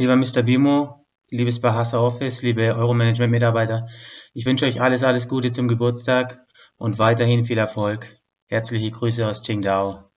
Lieber Mr. Bimo, liebes Bahasa Office, liebe Euromanagement-Mitarbeiter, ich wünsche euch alles, alles Gute zum Geburtstag und weiterhin viel Erfolg. Herzliche Grüße aus Qingdao.